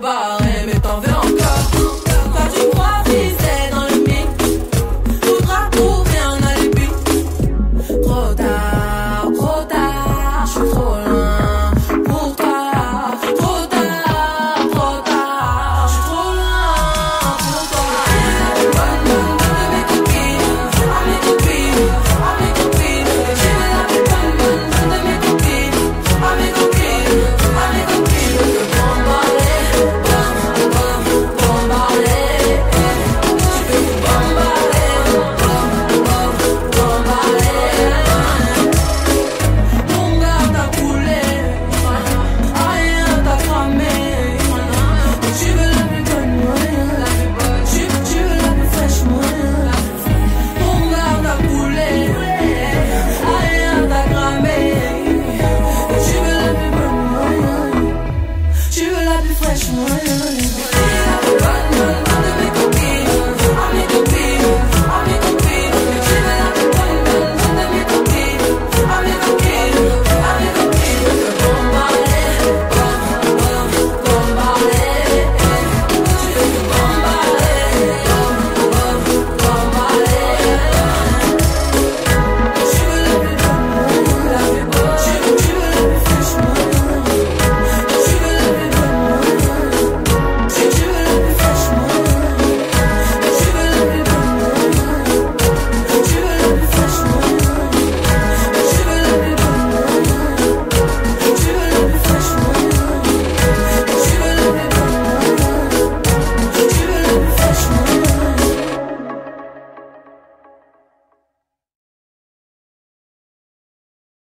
ball. fresh morning.